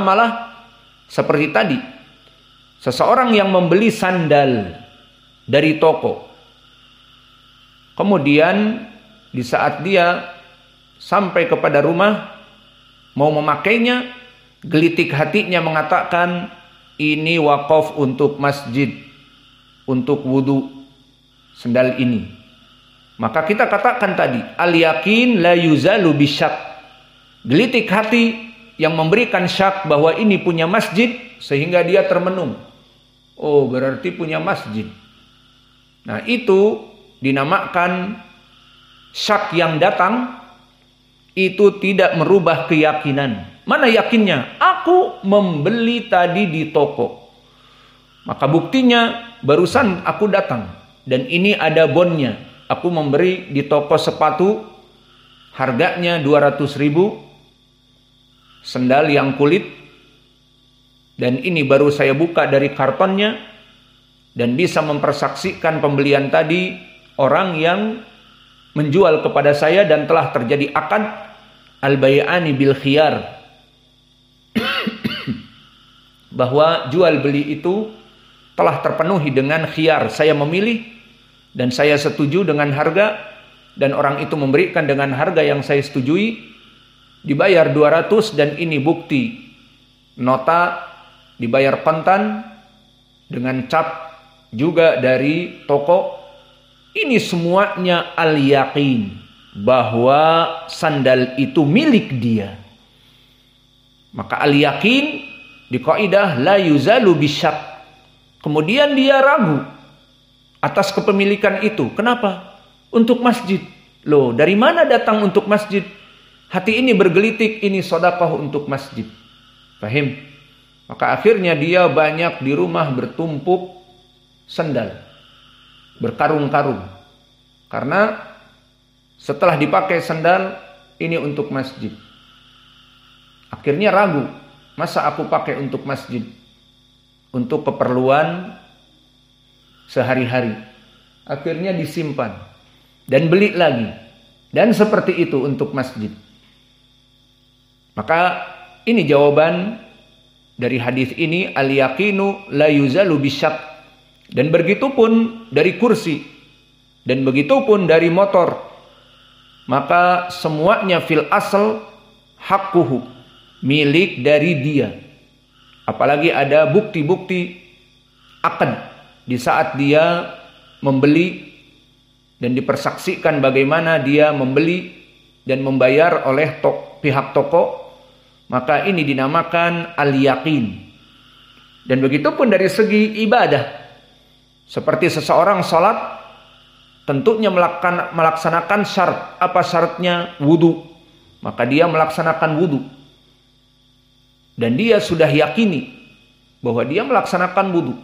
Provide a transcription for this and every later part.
malah seperti tadi. Seseorang yang membeli sandal dari toko. Kemudian di saat dia sampai kepada rumah mau memakainya, gelitik hatinya mengatakan ini wakaf untuk masjid, untuk wudhu sendal ini. Maka kita katakan tadi, al yakin la yuzalu bisyak. Gelitik hati yang memberikan syak bahwa ini punya masjid sehingga dia termenung. Oh, berarti punya masjid. Nah, itu dinamakan syak yang datang itu tidak merubah keyakinan. Mana yakinnya? Aku membeli tadi di toko. Maka buktinya barusan aku datang dan ini ada bonnya. Aku memberi di toko sepatu harganya 200 ribu sendal yang kulit dan ini baru saya buka dari kartonnya dan bisa mempersaksikan pembelian tadi orang yang menjual kepada saya dan telah terjadi akad al-bay'ani bil khiyar. Bahwa jual beli itu telah terpenuhi dengan khiyar. Saya memilih dan saya setuju dengan harga dan orang itu memberikan dengan harga yang saya setujui dibayar 200 dan ini bukti. Nota dibayar kontan dengan cap juga dari toko. Ini semuanya al yakin bahwa sandal itu milik dia. Maka al yakin di kaidah la yuzalu bisyak kemudian dia ragu atas kepemilikan itu. Kenapa? Untuk masjid. Loh dari mana datang untuk masjid Hati ini bergelitik, ini sodakoh untuk masjid. Fahim? Maka akhirnya dia banyak di rumah bertumpuk sendal. Berkarung-karung. Karena setelah dipakai sendal, ini untuk masjid. Akhirnya ragu, masa aku pakai untuk masjid? Untuk keperluan sehari-hari. Akhirnya disimpan. Dan beli lagi. Dan seperti itu untuk masjid. Maka ini jawaban dari hadis ini al yaqinu la yuzalu bisyak dan begitu pun dari kursi dan begitu pun dari motor maka semuanya fil asal hakkuhu milik dari dia. Apalagi ada bukti-bukti akad di saat dia membeli dan dipersaksikan bagaimana dia membeli dan membayar oleh tok, pihak toko maka ini dinamakan al-yaqin. Dan begitu pun dari segi ibadah. Seperti seseorang sholat, tentunya melaksanakan syarat. Apa syaratnya? Wudhu. Maka dia melaksanakan wudhu. Dan dia sudah yakini bahwa dia melaksanakan wudhu.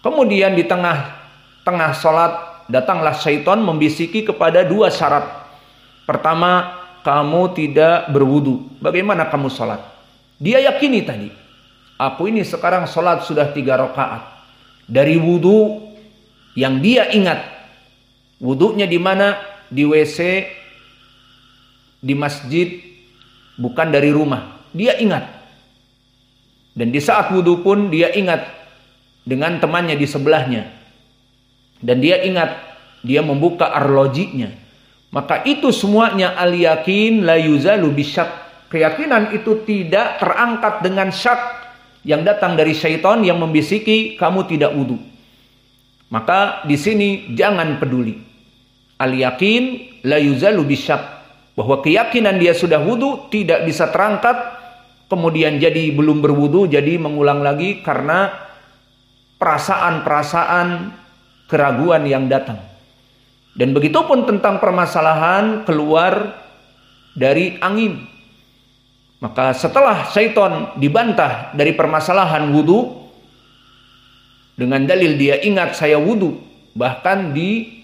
Kemudian di tengah tengah sholat datanglah syaitan membisiki kepada dua syarat. Pertama, kamu tidak berwudu. Bagaimana kamu sholat? Dia yakini tadi. Aku ini sekarang sholat sudah tiga rakaat. Dari wudu yang dia ingat. Wudunya di mana? Di WC, di masjid, bukan dari rumah. Dia ingat. Dan di saat wudu pun dia ingat dengan temannya di sebelahnya. Dan dia ingat dia membuka arlojinya maka itu semuanya al yakin la yuzalu bisyak. Keyakinan itu tidak terangkat dengan syak yang datang dari syaitan yang membisiki kamu tidak wudhu. Maka di sini jangan peduli. Al yakin la yuzalu bisyak. Bahwa keyakinan dia sudah wudhu tidak bisa terangkat. Kemudian jadi belum berwudhu jadi mengulang lagi karena perasaan-perasaan keraguan yang datang. Dan begitu pun tentang permasalahan keluar dari angin. Maka setelah syaitan dibantah dari permasalahan wudhu, dengan dalil dia ingat saya wudhu, bahkan di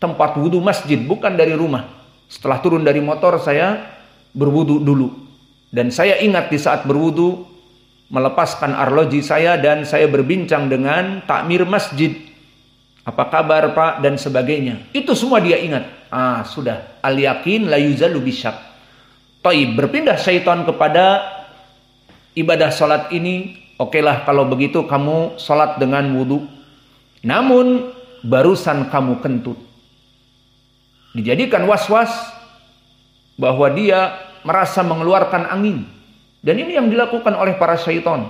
tempat wudhu masjid, bukan dari rumah. Setelah turun dari motor saya berwudhu dulu. Dan saya ingat di saat berwudhu, melepaskan arloji saya dan saya berbincang dengan takmir masjid apa kabar Pak dan sebagainya. Itu semua dia ingat. Ah, sudah. Al yakin la yuzalu bisyak. Taib berpindah syaitan kepada ibadah sholat ini, okelah kalau begitu kamu sholat dengan wudhu. Namun barusan kamu kentut. Dijadikan was-was bahwa dia merasa mengeluarkan angin. Dan ini yang dilakukan oleh para syaitan.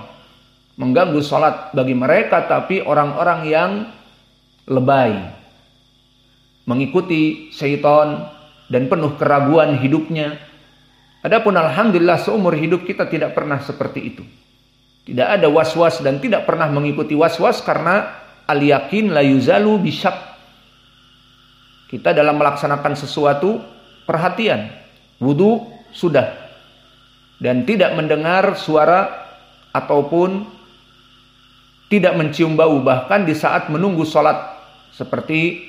Mengganggu sholat bagi mereka tapi orang-orang yang lebay. Mengikuti syaitan dan penuh keraguan hidupnya Adapun alhamdulillah seumur hidup kita tidak pernah seperti itu. Tidak ada was-was dan tidak pernah mengikuti was-was karena al yakin la yuzalu bisyak. Kita dalam melaksanakan sesuatu perhatian, wudhu sudah dan tidak mendengar suara ataupun tidak mencium bau bahkan di saat menunggu sholat seperti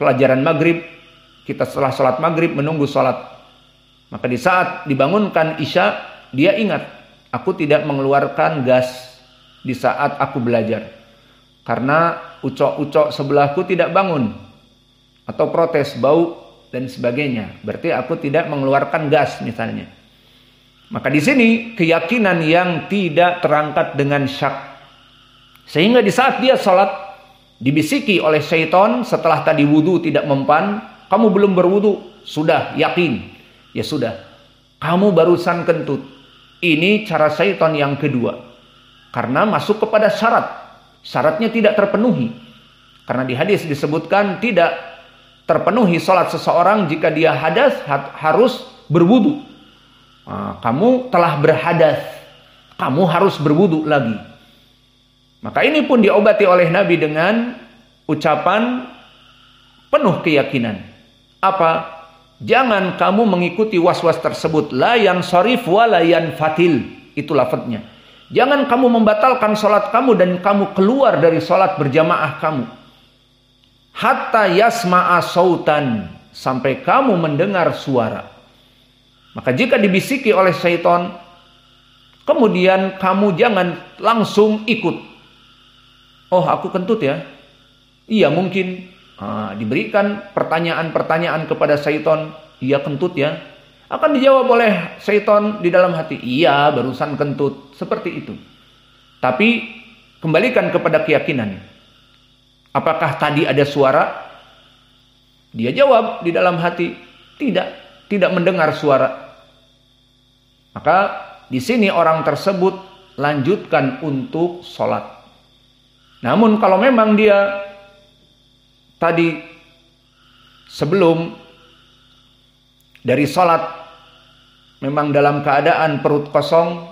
pelajaran maghrib kita setelah sholat maghrib menunggu sholat maka di saat dibangunkan Isya, dia ingat, aku tidak mengeluarkan gas di saat aku belajar. Karena ucok-ucok sebelahku tidak bangun. Atau protes, bau, dan sebagainya. Berarti aku tidak mengeluarkan gas misalnya. Maka di sini keyakinan yang tidak terangkat dengan syak. Sehingga di saat dia sholat, dibisiki oleh syaitan setelah tadi wudhu tidak mempan, kamu belum berwudhu, sudah yakin Ya sudah, kamu barusan kentut. Ini cara syaitan yang kedua. Karena masuk kepada syarat. Syaratnya tidak terpenuhi. Karena di hadis disebutkan tidak terpenuhi sholat seseorang jika dia hadas harus berwudu. Nah, kamu telah berhadas. Kamu harus berwudu lagi. Maka ini pun diobati oleh Nabi dengan ucapan penuh keyakinan. Apa? Jangan kamu mengikuti was-was tersebut. La yang sorif wa la yang fatil. Itu lafadznya. Jangan kamu membatalkan sholat kamu dan kamu keluar dari sholat berjamaah kamu. Hatta yasma'a sautan. Sampai kamu mendengar suara. Maka jika dibisiki oleh syaitan. Kemudian kamu jangan langsung ikut. Oh aku kentut ya. Iya mungkin Nah, diberikan pertanyaan-pertanyaan kepada syaitan, iya kentut ya. Akan dijawab oleh syaitan di dalam hati, iya barusan kentut. Seperti itu. Tapi kembalikan kepada keyakinan. Apakah tadi ada suara? Dia jawab di dalam hati, tidak, tidak mendengar suara. Maka di sini orang tersebut lanjutkan untuk sholat. Namun kalau memang dia tadi sebelum dari salat memang dalam keadaan perut kosong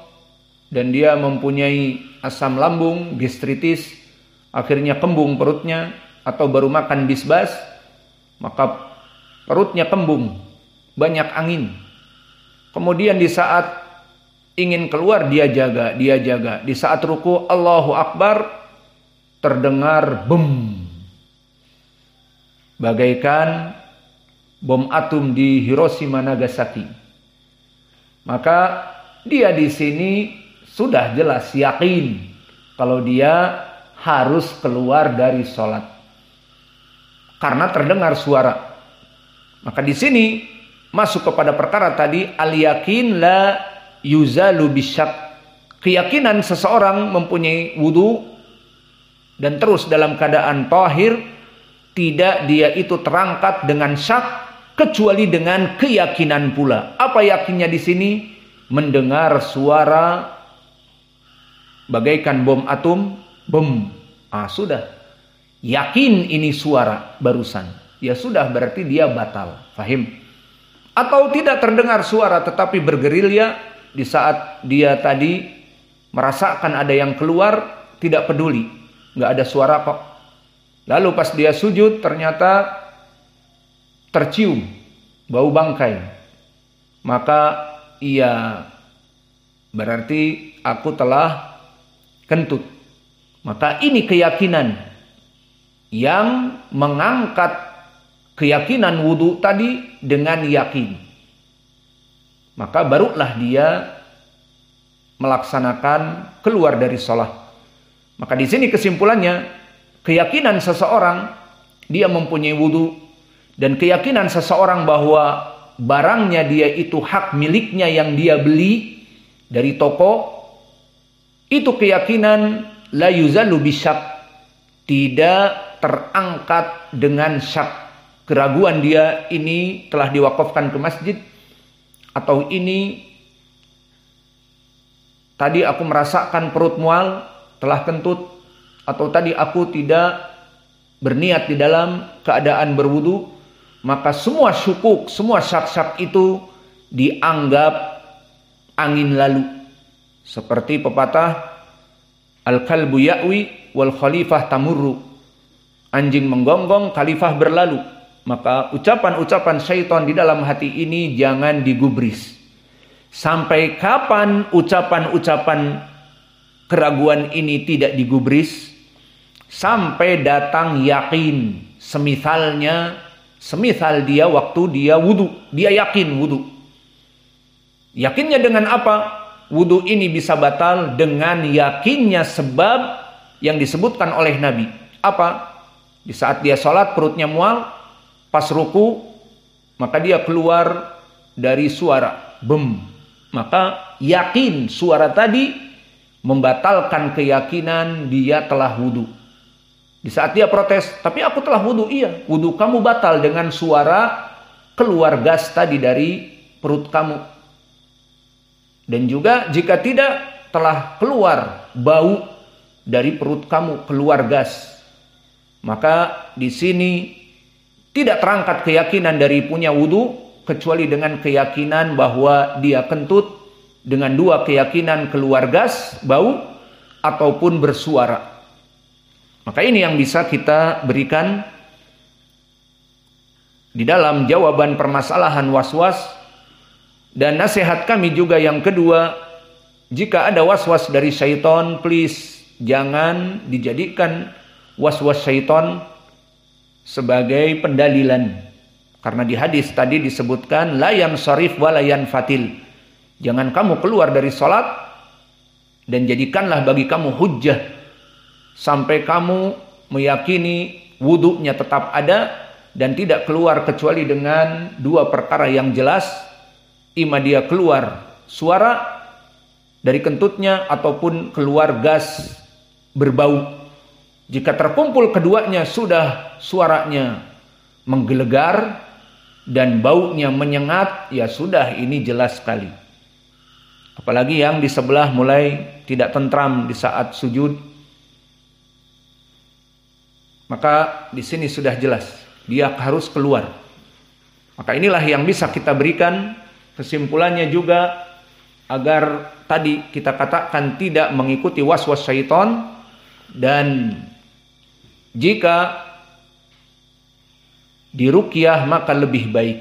dan dia mempunyai asam lambung, gastritis, akhirnya kembung perutnya atau baru makan bisbas, maka perutnya kembung, banyak angin. Kemudian di saat ingin keluar dia jaga, dia jaga. Di saat ruku Allahu Akbar terdengar bum bagaikan bom atom di Hiroshima Nagasaki. Maka dia di sini sudah jelas yakin kalau dia harus keluar dari sholat karena terdengar suara. Maka di sini masuk kepada perkara tadi al yakin la yuzalu bisyak. Keyakinan seseorang mempunyai wudhu dan terus dalam keadaan tahir tidak dia itu terangkat dengan syak kecuali dengan keyakinan pula. Apa yakinnya di sini? Mendengar suara bagaikan bom atom, bom. Ah, sudah. Yakin ini suara barusan. Ya sudah berarti dia batal. Fahim? Atau tidak terdengar suara tetapi bergerilya di saat dia tadi merasakan ada yang keluar tidak peduli. Nggak ada suara kok Lalu pas dia sujud ternyata tercium bau bangkai. Maka ia berarti aku telah kentut. Maka ini keyakinan yang mengangkat keyakinan wudhu tadi dengan yakin. Maka barulah dia melaksanakan keluar dari sholat. Maka di sini kesimpulannya keyakinan seseorang dia mempunyai wudhu dan keyakinan seseorang bahwa barangnya dia itu hak miliknya yang dia beli dari toko Itu keyakinan la yuzalu bisyak. Tidak terangkat dengan syak. Keraguan dia ini telah diwakafkan ke masjid. Atau ini tadi aku merasakan perut mual telah kentut. Atau tadi aku tidak berniat di dalam keadaan berwudu. Maka semua syukuk, semua syak-syak itu dianggap angin lalu. Seperti pepatah Al-kalbu ya'wi wal khalifah tamurru. Anjing menggonggong, khalifah berlalu. Maka ucapan-ucapan syaitan di dalam hati ini jangan digubris. Sampai kapan ucapan-ucapan keraguan ini tidak digubris? Sampai datang yakin. Semisalnya, semisal dia waktu dia wudhu. Dia yakin wudhu. Yakinnya dengan apa? wudhu ini bisa batal dengan yakinnya sebab yang disebutkan oleh Nabi. Apa? Di saat dia sholat perutnya mual, pas ruku, maka dia keluar dari suara. Bem. Maka yakin suara tadi membatalkan keyakinan dia telah wudhu. Di saat dia protes, tapi aku telah wudhu. Iya, wudhu kamu batal dengan suara keluar gas tadi dari perut kamu. Dan juga jika tidak telah keluar bau dari perut kamu keluar gas. Maka di sini tidak terangkat keyakinan dari punya wudhu kecuali dengan keyakinan bahwa dia kentut dengan dua keyakinan keluar gas, bau ataupun bersuara. Maka ini yang bisa kita berikan di dalam jawaban permasalahan was-was dan nasihat kami juga yang kedua, jika ada was-was dari syaitan, please jangan dijadikan was-was syaitan sebagai pendalilan. Karena di hadis tadi disebutkan layan syarif walayan fatil. Jangan kamu keluar dari sholat dan jadikanlah bagi kamu hujjah sampai kamu meyakini wudhunya tetap ada dan tidak keluar kecuali dengan dua perkara yang jelas ima dia keluar suara dari kentutnya ataupun keluar gas berbau. Jika terkumpul keduanya sudah suaranya menggelegar dan baunya menyengat, ya sudah ini jelas sekali. Apalagi yang di sebelah mulai tidak tentram di saat sujud. Maka di sini sudah jelas dia harus keluar. Maka inilah yang bisa kita berikan Kesimpulannya juga agar tadi kita katakan tidak mengikuti was-was syaitan dan jika dirukyah maka lebih baik.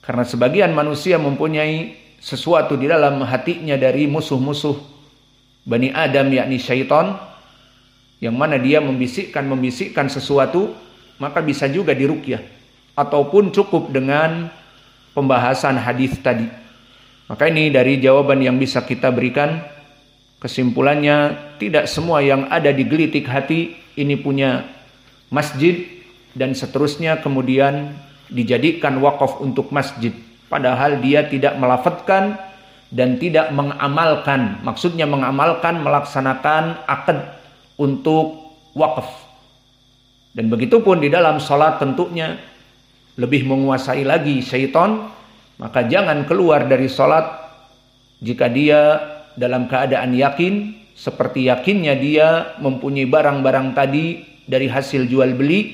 Karena sebagian manusia mempunyai sesuatu di dalam hatinya dari musuh-musuh Bani Adam yakni syaitan yang mana dia membisikkan-membisikkan sesuatu maka bisa juga dirukyah ataupun cukup dengan pembahasan hadis tadi. Maka ini dari jawaban yang bisa kita berikan. Kesimpulannya tidak semua yang ada di gelitik hati ini punya masjid dan seterusnya kemudian dijadikan wakaf untuk masjid. Padahal dia tidak melafatkan dan tidak mengamalkan. Maksudnya mengamalkan, melaksanakan akad untuk wakaf. Dan begitu pun di dalam sholat tentunya lebih menguasai lagi syaitan, maka jangan keluar dari sholat jika dia dalam keadaan yakin, seperti yakinnya dia mempunyai barang-barang tadi dari hasil jual beli,